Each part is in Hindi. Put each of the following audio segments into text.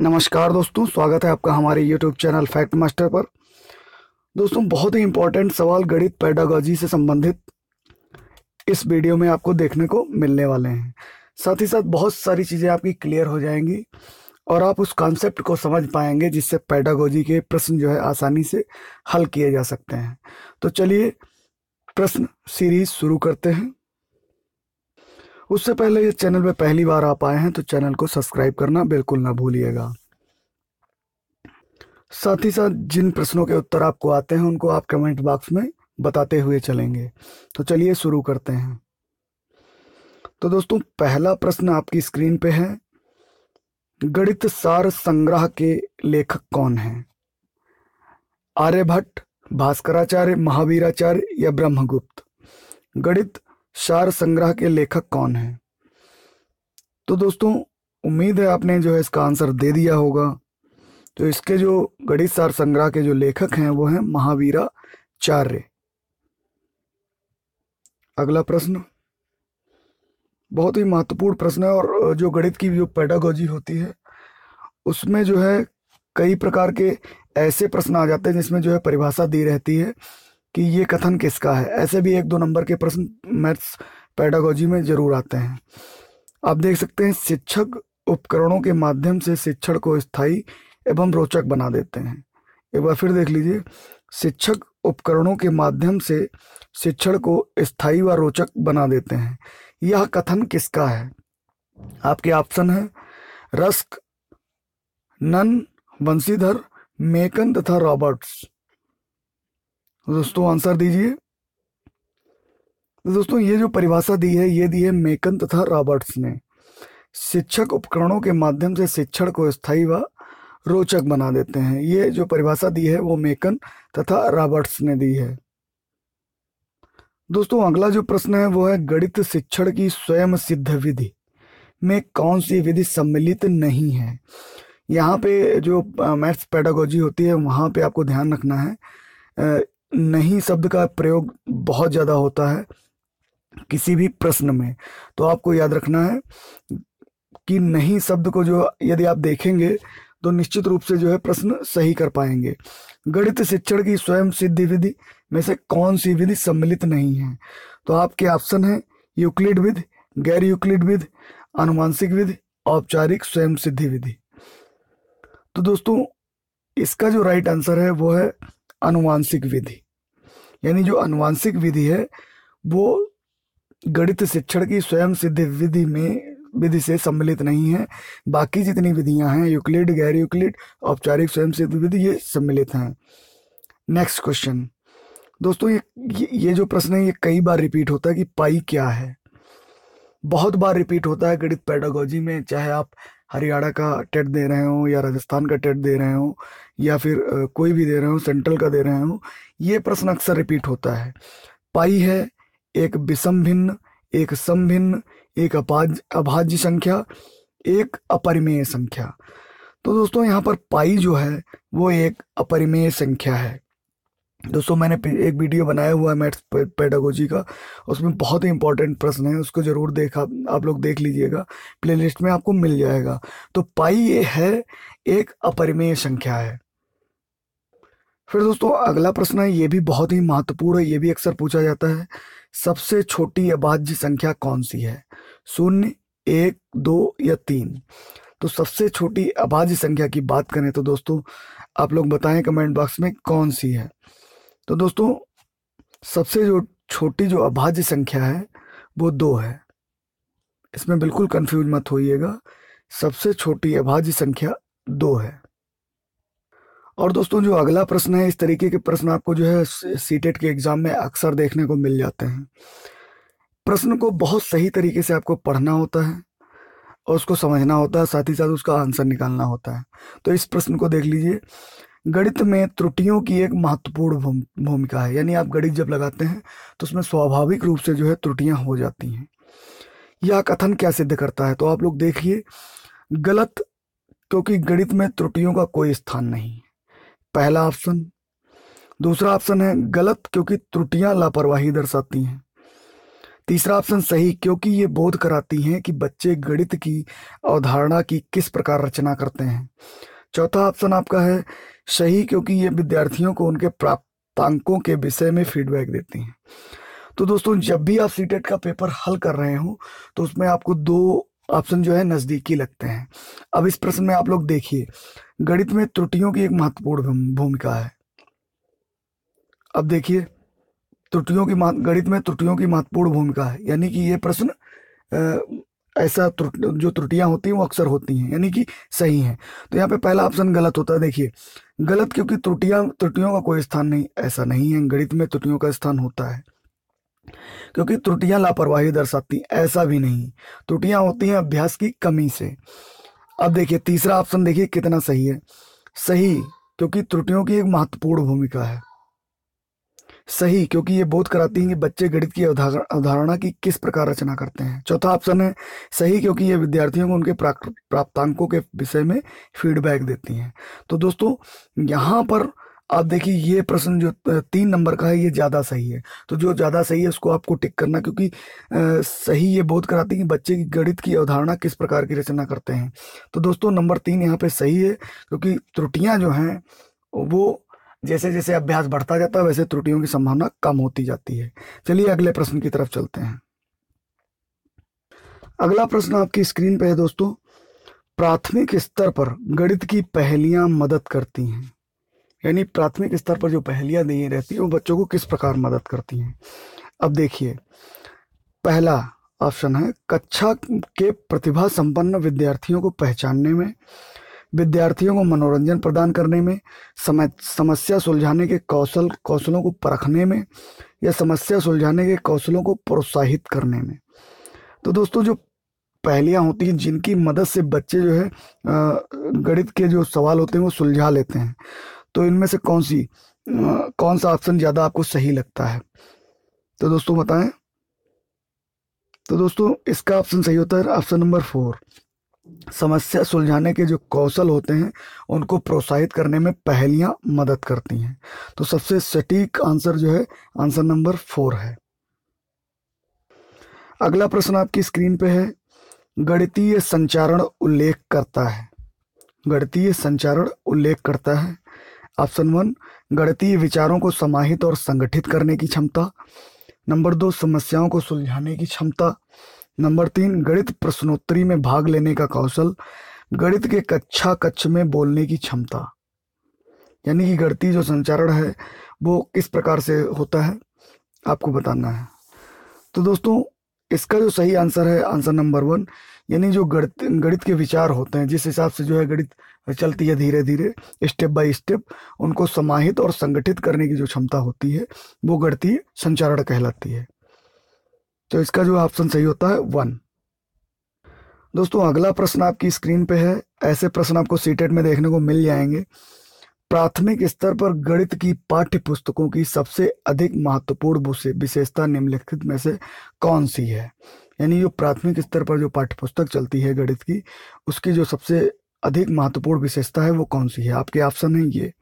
नमस्कार दोस्तों, स्वागत है आपका हमारे YouTube चैनल फैक्ट मास्टर पर। दोस्तों, बहुत ही इम्पोर्टेंट सवाल गणित पैडागोजी से संबंधित इस वीडियो में आपको देखने को मिलने वाले हैं। साथ ही साथ बहुत सारी चीज़ें आपकी क्लियर हो जाएँगी और आप उस कॉन्सेप्ट को समझ पाएँगे जिससे पैडागोजी के प्रश्न जो है आसानी से हल किए जा सकते हैं। तो चलिए प्रश्न सीरीज़ शुरू करते हैं। उससे पहले इस चैनल में पहली बार आप आए हैं तो चैनल को सब्सक्राइब करना बिल्कुल ना भूलिएगा। साथ ही साथ जिन प्रश्नों के उत्तर आपको आते हैं, उनको आप कमेंट बॉक्स में बताते हुए चलेंगे। तो चलिए शुरू करते हैं। तो दोस्तों, पहला प्रश्न आपकी स्क्रीन पे है। गणित सार संग्रह के लेखक कौन है? आर्यभट्ट, भास्कराचार्य, महावीराचार्य या ब्रह्मगुप्त? गणित सार संग्रह के लेखक कौन है? तो दोस्तों, उम्मीद है आपने जो है इसका आंसर दे दिया होगा। तो इसके जो गणित सार संग्रह के जो लेखक हैं, वो हैं महावीराचार्य अगला प्रश्न। बहुत ही महत्वपूर्ण प्रश्न है और जो गणित की जो पेडागोजी होती है, उसमें जो है कई प्रकार के ऐसे प्रश्न आ जाते हैं जिसमें जो है परिभाषा दी रहती है। कि ये कथन किसका है? ऐसे भी एक दो नंबर के प्रश्न मैथ्स पैडागोजी में ज़रूर आते हैं। आप देख सकते हैं, शिक्षक उपकरणों के माध्यम से शिक्षण को स्थायी एवं रोचक बना देते हैं। एक बार फिर देख लीजिए, शिक्षक उपकरणों के माध्यम से शिक्षण को स्थायी व रोचक बना देते हैं। यह कथन किसका है? आपके ऑप्शन है, रस्क, नन, वंशीधर, मेकन तथा रॉबर्ट्स। दोस्तों, आंसर दीजिए। दोस्तों, ये जो परिभाषा दी है, ये दी है मेकन तथा रॉबर्ट्स ने। शिक्षक उपकरणों के माध्यम से शिक्षण को स्थायी व रोचक बना देते हैं। ये जो परिभाषा दी है, वो मेकन तथा रॉबर्ट्स ने दी है। दोस्तों, अगला जो प्रश्न है, वो है गणित शिक्षण की स्वयं सिद्ध विधि में कौन सी विधि सम्मिलित नहीं है? यहाँ पे जो मैथ्स पेडागोजी होती है, वहाँ पे आपको ध्यान रखना है। नहीं शब्द का प्रयोग बहुत ज़्यादा होता है किसी भी प्रश्न में। तो आपको याद रखना है कि नहीं शब्द को जो यदि आप देखेंगे तो निश्चित रूप से जो है प्रश्न सही कर पाएँगे। गणित शिक्षण की स्वयं सिद्धि विधि में से कौन सी विधि सम्मिलित नहीं है? तो आपके ऑप्शन है यूक्लिड विधि, गैर यूक्लिड विधि अनुमानसिक विधि, औपचारिक स्वयं सिद्धि विधि। तो दोस्तों, इसका जो राइट आंसर है वो है अनुवांशिक विधि। यानी जो अनुवांशिक विधि है, वो गणित शिक्षण की स्वयं सिद्ध विधि में, विधि से सम्मिलित नहीं है। बाकी जितनी विधियाँ हैं, यूक्लिड गैर यूक्लिड औपचारिक स्वयं सिद्ध विधि, ये सम्मिलित हैं। नेक्स्ट क्वेश्चन दोस्तों, ये ये जो प्रश्न है, ये कई बार रिपीट होता है कि पाई क्या है। बहुत बार रिपीट होता है गणित पेडागोजी में, चाहे आप हरियाणा का टेट दे रहे हो या राजस्थान का टेट दे रहे हो या फिर कोई भी दे रहे हो, सेंट्रल का दे रहे हों, ये प्रश्न अक्सर रिपीट होता है। पाई है एक विषम भिन्न एक समभिन्न एक अपाज, अभाज्य संख्या, एक अपरिमेय संख्या। तो दोस्तों, यहाँ पर पाई जो है, वो एक अपरिमेय संख्या है। दोस्तों, मैंने एक वीडियो बनाया हुआ है मैथ्स पेडागोजी का। उसमें बहुत ही इंपॉर्टेंट प्रश्न है, उसको ज़रूर देखा, आप लोग देख लीजिएगा। प्लेलिस्ट में आपको मिल जाएगा। तो पाई ये है, एक अपरिमेय संख्या है। फिर दोस्तों, अगला प्रश्न है, ये भी बहुत ही महत्वपूर्ण है, ये भी अक्सर पूछा जाता है। सबसे छोटी अभाज्य संख्या कौन सी है? शून्य, एक, दो या तीन? तो सबसे छोटी अभाज्य संख्या की बात करें तो दोस्तों, आप लोग बताएँ कमेंट बॉक्स में कौन सी है। तो दोस्तों, सबसे जो छोटी जो अभाज्य संख्या है, वो दो है। इसमें बिल्कुल कंफ्यूज मत होइएगा। सबसे छोटी अभाज्य संख्या दो है। और दोस्तों, जो अगला प्रश्न है, इस तरीके के प्रश्न आपको जो है सीटेट के एग्ज़ाम में अक्सर देखने को मिल जाते हैं। प्रश्न को बहुत सही तरीके से आपको पढ़ना होता है और उसको समझना होता है, साथ ही साथ उसका आंसर निकालना होता है। तो इस प्रश्न को देख लीजिए। गणित में त्रुटियों की एक महत्वपूर्ण भूमिका है। यानी आप गणित जब लगाते हैं तो उसमें स्वाभाविक रूप से जो है त्रुटियाँ हो जाती हैं। यह कथन क्या सिद्ध करता है? तो आप लोग देखिए, गलत क्योंकि गणित में त्रुटियों का कोई स्थान नहीं। है पहला ऑप्शन। दूसरा ऑप्शन है, गलत क्योंकि त्रुटियाँ लापरवाही दर्शाती हैं। तीसरा ऑप्शन, सही क्योंकि ये बोध कराती हैं कि बच्चे गणित की अवधारणा की किस प्रकार रचना करते हैं। चौथा ऑप्शन आपका है सही क्योंकि ये विद्यार्थियों को उनके प्राप्तांकों के विषय में फीडबैक देती हैं। तो दोस्तों, जब भी आप सीटेट का पेपर हल कर रहे हो तो उसमें आपको दो ऑप्शन जो है नज़दीकी लगते हैं। अब इस प्रश्न में आप लोग देखिए, गणित में त्रुटियों की एक महत्वपूर्ण भूमिका है। अब देखिए, त्रुटियों की गणित में त्रुटियों की महत्वपूर्ण भूमिका है। यानी कि ये प्रश्न ऐसा जो त्रुटियाँ होती हैं, वो अक्सर होती हैं, यानी कि सही हैं। तो यहाँ पे पहला ऑप्शन गलत होता है, देखिए। गलत क्योंकि त्रुटियाँ, त्रुटियों का कोई स्थान नहीं, ऐसा नहीं है, गणित में त्रुटियों का स्थान होता है। क्योंकि त्रुटियाँ लापरवाही दर्शाती ऐसा भी नहीं। त्रुटियाँ होती हैं अभ्यास की कमी से। अब देखिए, तीसरा ऑप्शन देखिए कितना सही है। सही क्योंकि त्रुटियों की एक महत्वपूर्ण भूमिका है। सही, क्योंकि ये बोध कराती हैं कि बच्चे गणित की अवधारणा की किस प्रकार रचना करते हैं। चौथा ऑप्शन है, सही, क्योंकि ये विद्यार्थियों को उनके प्राप्तांकों के विषय में फीडबैक देती हैं। तो दोस्तों, यहाँ पर आप देखिए, ये प्रश्न जो तीन नंबर का है, ये ज़्यादा सही है। तो जो ज़्यादा सही है, उसको आपको टिक करना, क्योंकि सही ये बोध कराती है कि बच्चे की गणित की अवधारणा किस प्रकार की रचना करते हैं। तो दोस्तों, नंबर तीन यहाँ पे सही है, क्योंकि त्रुटियाँ जो हैं, वो जैसे जैसे अभ्यास बढ़ता जाता है, वैसे त्रुटियों की संभावना कम होती जाती है। चलिए अगले प्रश्न की तरफ़ चलते हैं। अगला प्रश्न आपकी स्क्रीन पे है दोस्तों। प्राथमिक स्तर पर गणित की पहलियाँ मदद करती हैं। यानी प्राथमिक स्तर पर जो पहलियाँ दी रहती हैं, वो बच्चों को किस प्रकार मदद करती हैं? अब देखिए, पहला ऑप्शन है, कक्षा के प्रतिभा संपन्न विद्यार्थियों को पहचानने में विद्यार्थियों को मनोरंजन प्रदान करने में, समय, समस्या सुलझाने के कौशल, कौशलों को परखने में या समस्या सुलझाने के कौशलों को प्रोत्साहित करने में। तो दोस्तों, जो पहलियाँ होती हैं, जिनकी मदद से बच्चे जो है गणित के जो सवाल होते हैं, वो सुलझा लेते हैं। तो इनमें से कौन सी कौन सा ऑप्शन ज़्यादा आपको सही लगता है? तो दोस्तों, बताएँ। तो दोस्तों, इसका ऑप्शन सही होता है, ऑप्शन नंबर फोर। समस्या सुलझाने के जो कौशल होते हैं, उनको प्रोत्साहित करने में पहलियाँ मदद करती हैं। तो सबसे सटीक आंसर जो है, आंसर नंबर फोर है। अगला प्रश्न आपकी स्क्रीन पे है। गणितीय संचारण उल्लेख करता है। गणितीय संचारण उल्लेख करता है। ऑप्शन वन, गणितीय विचारों को समाहित और संगठित करने की क्षमता। नंबर दो, समस्याओं को सुलझाने की क्षमता। नंबर तीन, गणित प्रश्नोत्तरी में भाग लेने का कौशल, गणित के कक्षा कक्ष में बोलने की क्षमता। यानी कि गणितीय जो संचारण है, वो किस प्रकार से होता है, आपको बताना है। तो दोस्तों, इसका जो सही आंसर है, आंसर नंबर वन, यानी जो गणित गणित के विचार होते हैं, जिस हिसाब से जो है गणित चलती है धीरे धीरे स्टेप बाय स्टेप, उनको समाहित और संगठित करने की जो क्षमता होती है, वो गणितीय संचारण कहलाती है। तो इसका जो ऑप्शन सही होता है वन। दोस्तों, अगला प्रश्न आपकी स्क्रीन पे है। ऐसे प्रश्न आपको सीटेट में देखने को मिल जाएँगे। प्राथमिक स्तर पर गणित की पाठ्य पुस्तकों की सबसे अधिक महत्वपूर्ण विशेषता निम्नलिखित में से कौन सी है? यानी जो प्राथमिक स्तर पर जो पाठ्य पुस्तक चलती है गणित की, उसकी जो सबसे अधिक महत्वपूर्ण विशेषता है वो कौन सी है? आपके ऑप्शन है ये।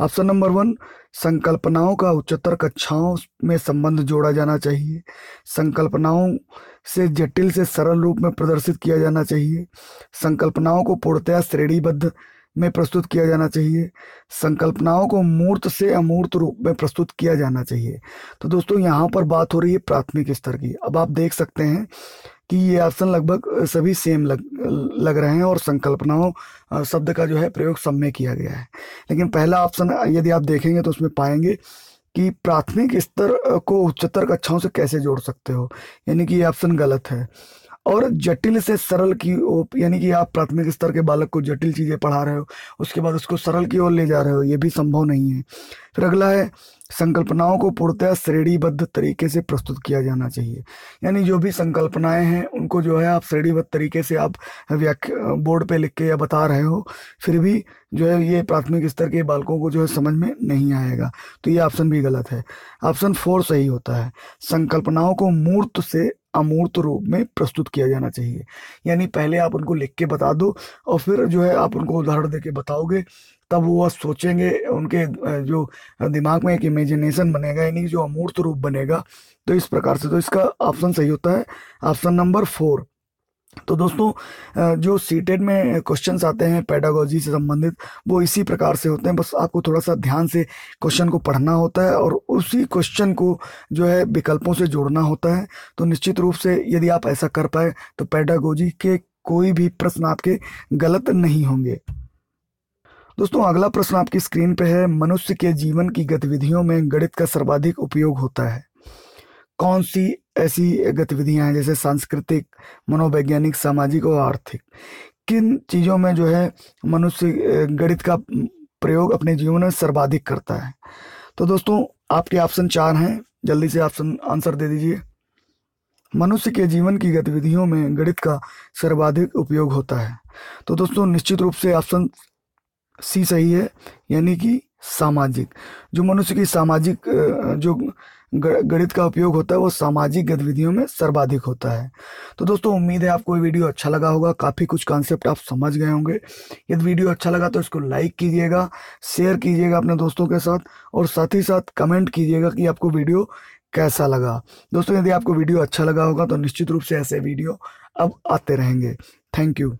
ऑप्शन नंबर वन, संकल्पनाओं का उच्चतर कक्षाओं में संबंध जोड़ा जाना चाहिए। संकल्पनाओं से जटिल से सरल रूप में प्रदर्शित किया जाना चाहिए। संकल्पनाओं को पूर्णतया श्रेणीबद्ध में प्रस्तुत किया जाना चाहिए। संकल्पनाओं को मूर्त से अमूर्त रूप में प्रस्तुत किया जाना चाहिए। तो दोस्तों, यहाँ पर बात हो रही है प्राथमिक स्तर की। अब आप देख सकते हैं कि ये ऑप्शन लगभग सभी सेम लग लग रहे हैं और संकल्पनाओं शब्द का जो है प्रयोग सब में किया गया है। लेकिन पहला ऑप्शन यदि आप देखेंगे तो उसमें पाएँगे कि प्राथमिक स्तर को उच्चतर कक्षाओं से कैसे जोड़ सकते हो? यानी कि ये ऑप्शन गलत है। और जटिल से सरल की ओर यानी कि आप प्राथमिक स्तर के बालक को जटिल चीज़ें पढ़ा रहे हो, उसके बाद उसको सरल की ओर ले जा रहे हो, ये भी संभव नहीं है। फिर अगला है, संकल्पनाओं को पूर्णतः श्रेणीबद्ध तरीके से प्रस्तुत किया जाना चाहिए। यानी जो भी संकल्पनाएँ हैं, उनको जो है आप श्रेणीबद्ध तरीके से आप व्याख्या, बोर्ड पे लिख के या बता रहे हो, फिर भी जो है ये प्राथमिक स्तर के बालकों को जो है समझ में नहीं आएगा। तो ये ऑप्शन भी गलत है। ऑप्शन फोर सही होता है। संकल्पनाओं को मूर्त से अमूर्त रूप में प्रस्तुत किया जाना चाहिए। यानी पहले आप उनको लिख के बता दो और फिर जो है आप उनको उदाहरण दे के बताओगे, तब वो सोचेंगे उनके जो दिमाग में एक इमेजिनेशन बनेगा, यानी जो अमूर्त रूप बनेगा। तो इस प्रकार से तो इसका ऑप्शन सही होता है। ऑप्शन नंबर फोर तो दोस्तों जो सीटेड में क्वेश्चन आते हैं पैडागोजी से संबंधित, वो इसी प्रकार से होते हैं। बस आपको थोड़ा सा ध्यान से क्वेश्चन को पढ़ना होता है और उसी क्वेश्चन को जो है विकल्पों से जोड़ना होता है। तो निश्चित रूप से यदि आप ऐसा कर पाए तो पैडागोजी के कोई भी प्रश्न आपके गलत नहीं होंगे। दोस्तों, अगला प्रश्न आपकी स्क्रीन पे है। मनुष्य के जीवन की गतिविधियों में गणित का सर्वाधिक उपयोग होता है। कौन सी ऐसी गतिविधियाँ हैं जैसे सांस्कृतिक, मनोवैज्ञानिक, सामाजिक और आर्थिक? किन चीज़ों में जो है मनुष्य गणित का प्रयोग अपने जीवन में सर्वाधिक करता है? तो दोस्तों, आपके ऑप्शन चार हैं। जल्दी से ऑप्शन, आंसर दे दीजिए। मनुष्य के जीवन की गतिविधियों में गणित का सर्वाधिक उपयोग होता है। तो दोस्तों, निश्चित रूप से ऑप्शन सी सही है, यानी कि सामाजिक। जो मनुष्य की सामाजिक जो गणित का उपयोग होता है, वो सामाजिक गतिविधियों में सर्वाधिक होता है। तो दोस्तों, उम्मीद है आपको ये वीडियो अच्छा लगा होगा। काफ़ी कुछ कॉन्सेप्ट आप समझ गए होंगे। यदि वीडियो अच्छा लगा तो इसको लाइक कीजिएगा शेयर कीजिएगा अपने दोस्तों के साथ और साथ ही साथ कमेंट कीजिएगा कि आपको वीडियो कैसा लगा। दोस्तों, यदि आपको वीडियो अच्छा लगा होगा तो निश्चित रूप से ऐसे वीडियो अब आते रहेंगे। Thank you